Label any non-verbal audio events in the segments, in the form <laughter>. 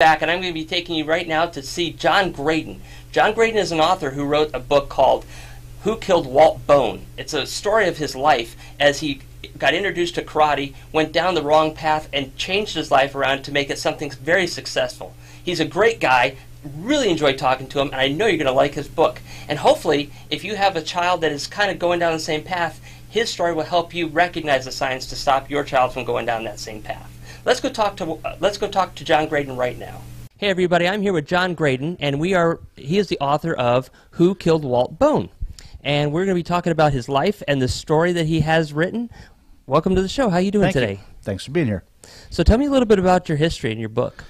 back, and I'm going to be taking you right now to see John Graden. John Graden is an author who wrote a book called Who Killed Walt Bone. It's a story of his life as he got introduced to karate, went down the wrong path, and changed his life around to make it something very successful. He's a great guy. Really enjoyed talking to him, and I know you're going to like his book. And hopefully, if you have a child that is kind of going down the same path, his story will help you recognize the signs to stop your child from going down that same path. Let's go talk to uh, let's go talk to John Graden right now. Hey everybody, I'm here with John Graden, and we are he is the author of Who Killed Walt Bone, and we're going to be talking about his life and the story that he has written. Welcome to the show. How are you doing Thank today? You. Thanks for being here. So tell me a little bit about your history and your book.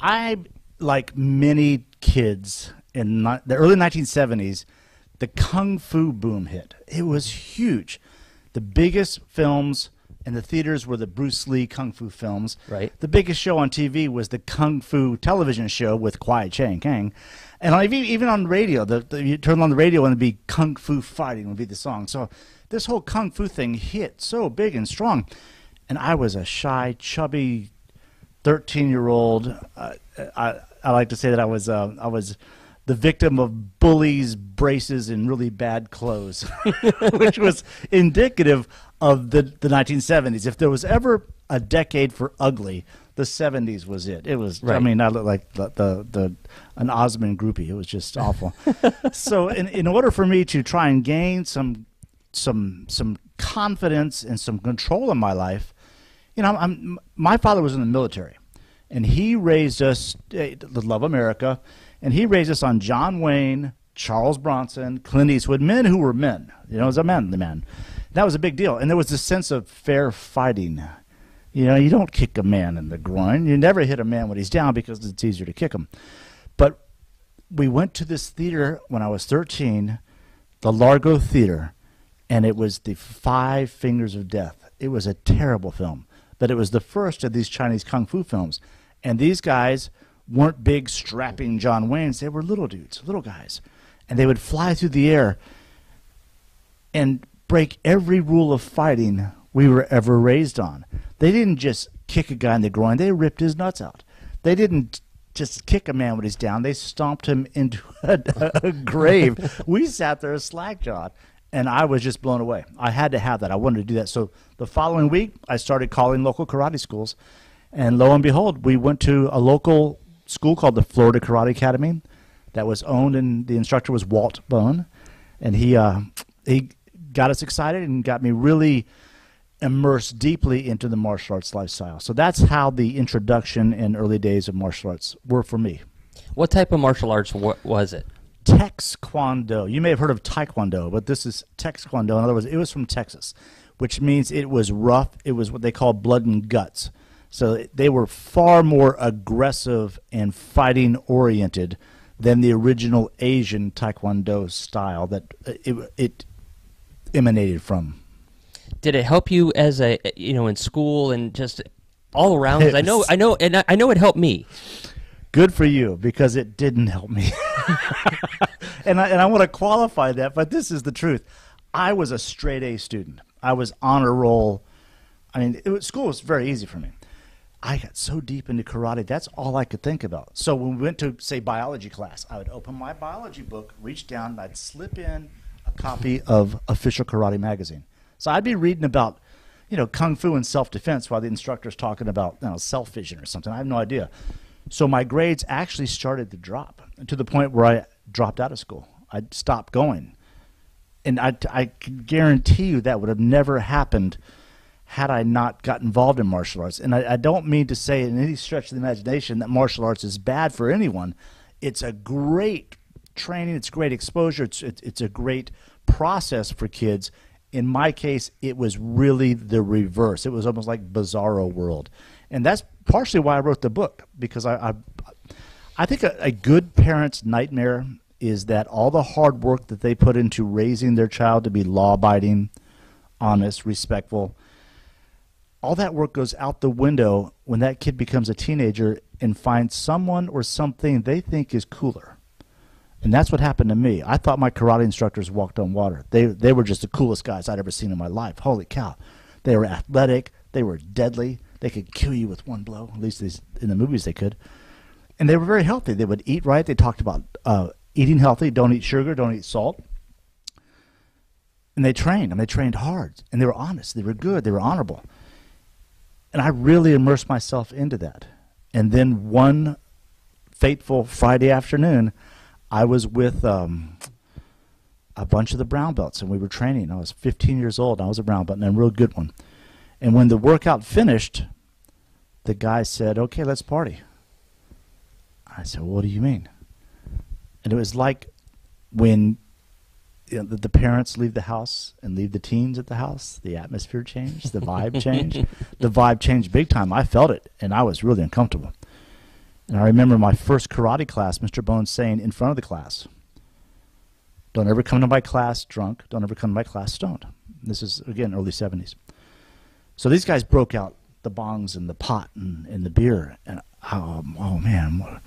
I like many kids in the early 1970s, the kung fu boom hit. It was huge. The biggest films in the theaters were the Bruce Lee kung fu films. Right. The biggest show on TV was the kung fu television show with Kwai Chang Caine. And on, even on radio, the, the, you turn on the radio and it'd be kung fu fighting would be the song. So this whole kung fu thing hit so big and strong. And I was a shy, chubby, thirteen-year-old. Uh, I, I like to say that I was uh, I was the victim of bullies, braces, and really bad clothes, <laughs> which was indicative of the, the 1970s. If there was ever a decade for ugly, the 70s was it. It was. Right. I mean, I looked like the, the, the an Osmond groupie. It was just <laughs> awful. so, in in order for me to try and gain some some some confidence and some control in my life, you know, I'm, my father was in the military, and he raised us eh, to love America and he raised us on John Wayne, Charles Bronson, Clint Eastwood, men who were men. You know, as a manly man. That was a big deal. And there was this sense of fair fighting. You know, you don't kick a man in the groin. You never hit a man when he's down because it's easier to kick him. But we went to this theater when I was 13, the Largo Theater, and it was the Five Fingers of Death. It was a terrible film, but it was the first of these Chinese kung fu films. And these guys weren't big, strapping John Waynes. They were little dudes, little guys. And they would fly through the air and break every rule of fighting we were ever raised on. They didn't just kick a guy in the groin, they ripped his nuts out. They didn't just kick a man when he's down, they stomped him into <laughs> a, a grave. we sat there a slack-jawed. And I was just blown away. I had to have that. I wanted to do that. So the following week, I started calling local karate schools. And lo and behold, we went to a local school called the Florida Karate Academy that was owned, and the instructor was Walt Bone, and he uh, he got us excited and got me really immersed deeply into the martial arts lifestyle. So that's how the introduction and early days of martial arts were for me. What type of martial arts was it? Taekwondo. You may have heard of Taekwondo, but this is Taekwondo. In other words, it was from Texas, which means it was rough. It was what they call blood and guts. So they were far more aggressive and fighting oriented than the original Asian Taekwondo style that uh, it, it emanated from. Did it help you as a you know in school and just all around? I know, I know, and I know it helped me. Good for you because it didn't help me. <laughs> <laughs> and I, and I want to qualify that, but this is the truth. I was a straight A student. I was on honor roll. I mean, it was, school was very easy for me. I got so deep into karate, that's all I could think about. So when we went to, say, biology class, I would open my biology book, reach down, and I'd slip in a copy of Official Karate Magazine. So I'd be reading about, you know, kung fu and self-defense while the instructor's talking about, you know, self-vision or something. I have no idea. So my grades actually started to drop to the point where I dropped out of school. I stopped going. And I, I can guarantee you that would have never happened – had I not got involved in martial arts. And I, I, don't mean to say in any stretch of the imagination that martial arts is bad for anyone. It's a great training, it's great exposure, it's, it's, it's a great process for kids. In my case, it was really the reverse. It was almost like bizarro world. And that's partially why I wrote the book, because I, I, I think a, a good parent's nightmare is that all the hard work that they put into raising their child to be law abiding, honest, respectful, all that work goes out the window when that kid becomes a teenager and finds someone or something they think is cooler. And that's what happened to me. I thought my karate instructors walked on water. They they were just the coolest guys I'd ever seen in my life. Holy cow. They were athletic, they were deadly, they could kill you with one blow. At least in the movies they could. and they were very healthy. They would eat right. They talked about uh, eating healthy. Don't eat sugar. Don't eat salt. And they trained, and they trained hard, and they were honest. They were good. They were honorable. And I really immersed myself into that. And then one fateful Friday afternoon, I was with um, a bunch of the brown belts, and we were training. I was 15 years old. I was a brown belt, and a real good one. And when the workout finished, the guy said, "Okay, let's party." I said, "What do you mean?" And it was like when you know, the, the, parents leave the house and leave the teens at the house, the atmosphere changed, the vibe <laughs> changed. The vibe changed big time. I felt it, and I was really uncomfortable. And I remember my first karate class, Mr. Bones saying in front of the class, Don't ever come to my class drunk. Don't ever come to my class stoned. This is, again, early 70s. So these guys broke out the bongs and the pot and, and the beer. And oh, oh man, what,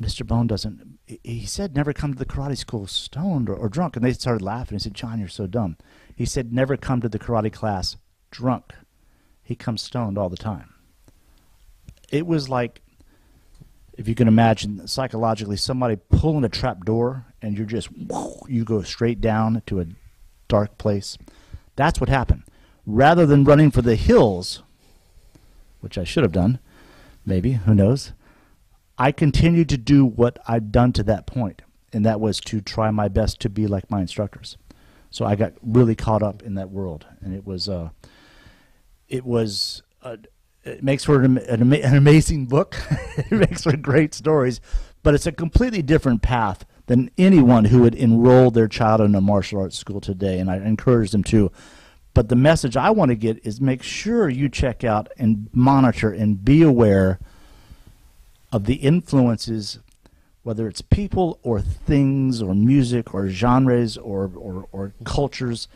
Mr. Bone doesn't. He said never come to the karate school stoned or, or drunk. And they started laughing. He said, John, you're so dumb. He said never come to the karate class drunk. He comes stoned all the time. It was like if you can imagine psychologically somebody pulling a trap door and you're just you go straight down to a dark place that's what happened. Rather than running for the hills which i should have done maybe who knows i continued to do what i'd done to that point and that was to try my best to be like my instructors. So i got really caught up in that world and it was uh it was a, it makes for an, an, an amazing book. <laughs> it makes for great stories, but it's a completely different path than anyone who would enroll their child in a martial arts school today, and I encourage them to. But the message I want to get is make sure you check out and monitor and be aware of the influences, whether it's people or things or music or genres or, or, or cultures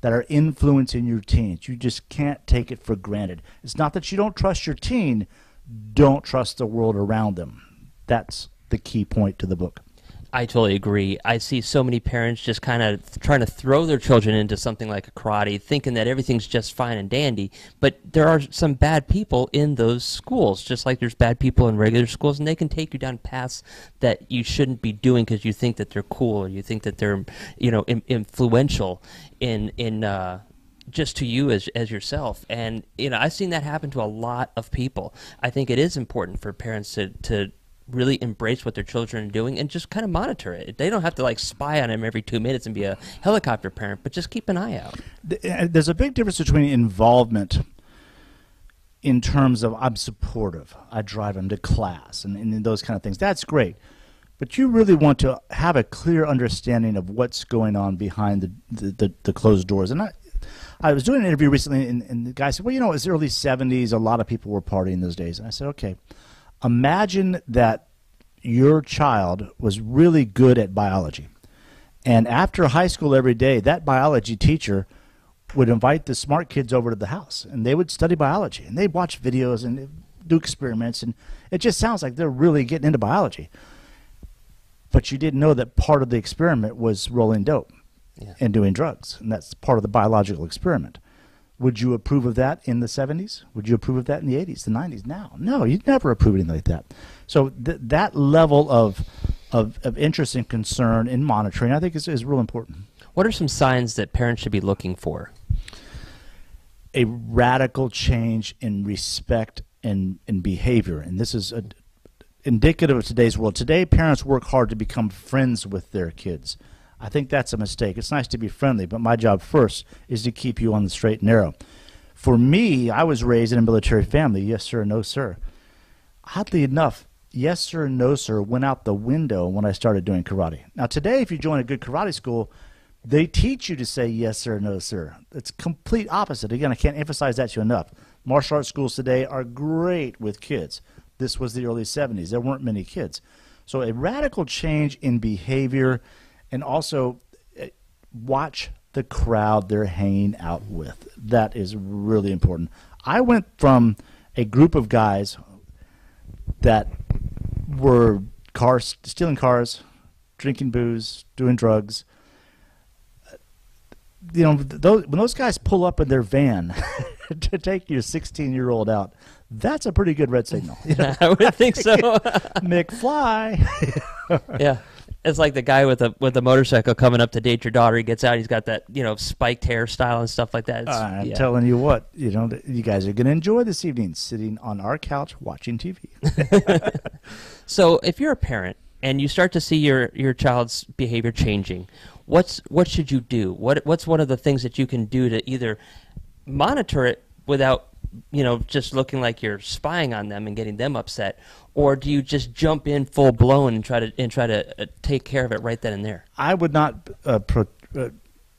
that are influencing your teens. You just can't take it for granted. It's not that you don't trust your teen, don't trust the world around them. That's the key point to the book. I totally agree. I see so many parents just kind of trying to throw their children into something like a karate, thinking that everything's just fine and dandy. But there are some bad people in those schools, just like there's bad people in regular schools, and they can take you down paths that you shouldn't be doing because you think that they're cool or you think that they're, you know, Im- influential in in. Uh, just to you as as yourself and you know i've seen that happen to a lot of people i think it is important for parents to to really embrace what their children are doing and just kind of monitor it. They don't have to like spy on them every two minutes and be a helicopter parent, but just keep an eye out. Uh, there's a big difference between involvement in terms of I'm supportive, I drive them to class, and, and those kind of things. That's great. But you really want to have a clear understanding of what's going on behind the, the, the, the closed doors. And I, I was doing an interview recently, and, and the guy said, Well, you know, it was early 70s. A lot of people were partying those days. And I said, Okay imagine that your child was really good at biology. And after high school every day, that biology teacher would invite the smart kids over to the house and they would study biology and they'd watch videos and do experiments. And it just sounds like they're really getting into biology. But you didn't know that part of the experiment was rolling dope yeah. and doing drugs. And that's part of the biological experiment. Would you approve of that in the 70s? Would you approve of that in the 80s, the 90s? Now, no, you'd never approve anything like that. So th- that level of, of, of interest and concern in monitoring, I think, is, is real important. What are some signs that parents should be looking for? A radical change in respect and, and behavior. And this is a, indicative of today's world. Today, parents work hard to become friends with their kids. I think that's a mistake. It's nice to be friendly, but my job first is to keep you on the straight and narrow. For me, I was raised in a military family. Yes, sir, no, sir. Oddly enough, yes, sir, no, sir went out the window when I started doing karate. Now, today, if you join a good karate school, they teach you to say yes, sir, no, sir. It's complete opposite. Again, I can't emphasize that to you enough. Martial arts schools today are great with kids. This was the early 70s. There weren't many kids. So, a radical change in behavior and also eh, watch the crowd they're hanging out with. That is really important. I went from a group of guys that were cars stealing cars, drinking booze, doing drugs. You know, those, when those guys pull up in their van <laughs> to take your 16 year old out, that's a pretty good red signal. You <laughs> know, I would think so. <laughs> McFly. yeah. It's like the guy with a with the motorcycle coming up to date your daughter. He gets out. He's got that you know spiked hairstyle and stuff like that. I'm yeah. telling you what, you know, you guys are going to enjoy this evening sitting on our couch watching TV. <laughs> <laughs> So if you're a parent and you start to see your your child's behavior changing, what's what should you do? What what's one of the things that you can do to either monitor it without you know just looking like you're spying on them and getting them upset, or do you just jump in full blown and try to and try to uh, take care of it right then and there? I would not uh, pro- uh,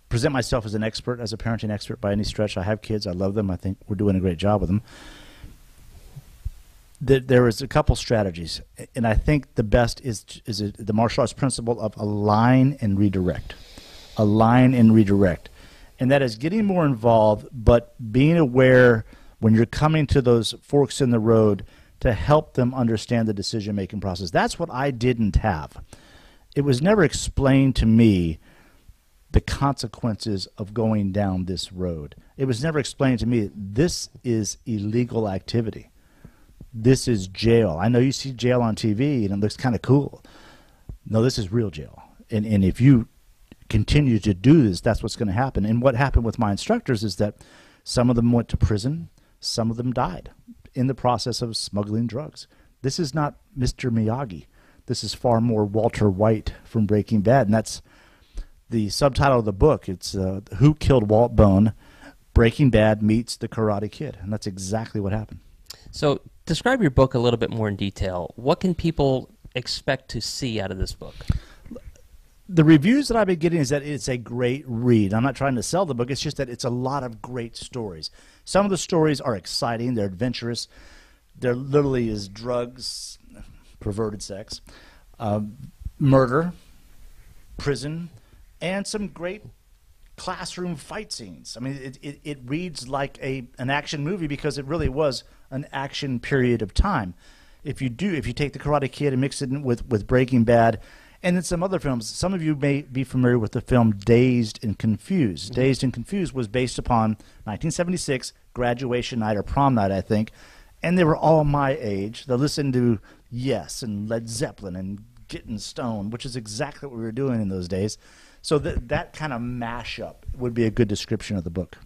present myself as an expert, as a parenting expert by any stretch. I have kids. I love them. I think we're doing a great job with them. There, there is a couple strategies, and I think the best is is a, the martial arts principle of align and redirect, align and redirect, and that is getting more involved, but being aware when you're coming to those forks in the road to help them understand the decision making process. That's what I didn't have. It was never explained to me the consequences of going down this road. It was never explained to me this is illegal activity. This is jail. I know you see jail on TV and it looks kind of cool. No, this is real jail. And and if you continue to do this, that's what's going to happen. And what happened with my instructors is that some of them went to prison, some of them died in the process of smuggling drugs. This is not Mr. Miyagi. This is far more Walter White from Breaking Bad, and that's the subtitle of the book. It's uh, "Who Killed Walt Bone." Breaking Bad meets the Karate Kid, and that's exactly what happened. So describe your book a little bit more in detail. What can people expect to see out of this book? The reviews that I've been getting is that it's a great read. I'm not trying to sell the book. It's just that it's a lot of great stories. Some of the stories are exciting. They're adventurous. There literally is drugs, perverted sex, um, murder, prison, and some great classroom fight scenes. I mean, it, it, it reads like a an action movie because it really was an action period of time. If you do, if you take the Karate Kid and mix it in with with Breaking Bad, and then some other films. Some of you may be familiar with the film Dazed and Confused. Mm-hmm. Dazed and Confused was based upon 1976 graduation night or prom night, I think, and they were all my age. They listened to Yes and Led Zeppelin and Getting Stone, which is exactly what we were doing in those days. So that that kind of mashup would be a good description of the book.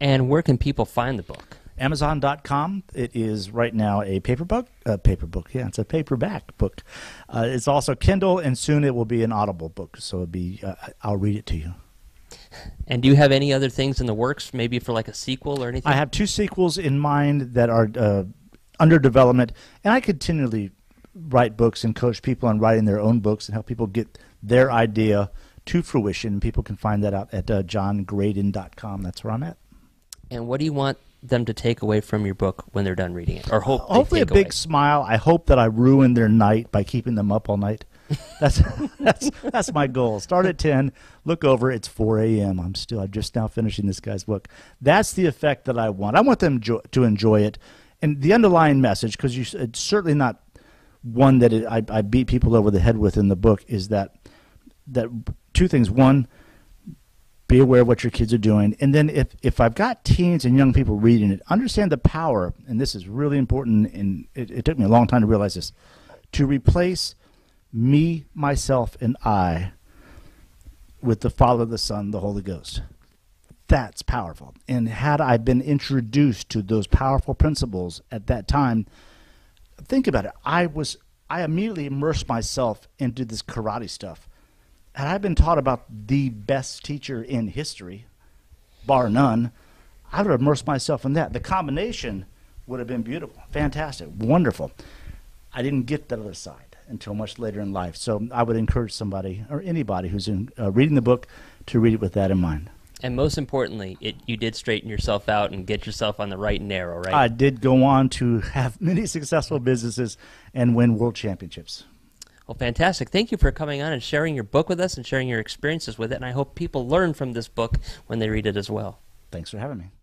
And where can people find the book? Amazon.com. It is right now a paper book. a paper book, yeah, it's a paperback book. Uh, it's also Kindle, and soon it will be an Audible book. So it'll be. Uh, I'll read it to you. And do you have any other things in the works, maybe for like a sequel or anything? I have two sequels in mind that are uh, under development, and I continually write books and coach people on writing their own books and help people get their idea to fruition. People can find that out at uh, johngraden.com. That's where I'm at. And what do you want them to take away from your book when they're done reading it, or hope Hopefully, a big away? smile. I hope that I ruin their night by keeping them up all night. <laughs> That's that's that's my goal. Start at ten. Look over. It's four a.m. I'm still. I'm just now finishing this guy's book. That's the effect that I want. I want them jo- to enjoy it, and the underlying message, because you, it's certainly not one that it, I, I beat people over the head with in the book, is that that two things. One, be aware of what your kids are doing. And then if, if i've got teens and young people reading it understand the power and this is really important and it, it took me a long time to realize this to replace me myself and i with the father the son the holy ghost. That's powerful. And had i been introduced to those powerful principles at that time think about it. I was i immediately immersed myself into this karate stuff had I been taught about the best teacher in history, bar none, I would have immersed myself in that. The combination would have been beautiful, fantastic, wonderful. I didn't get that other side until much later in life. So I would encourage somebody or anybody who's in, uh, reading the book to read it with that in mind. And most importantly, it, you did straighten yourself out and get yourself on the right and narrow, right? I did go on to <laughs> have many successful businesses and win world championships. Well, fantastic. Thank you for coming on and sharing your book with us and sharing your experiences with it. And I hope people learn from this book when they read it as well. Thanks for having me.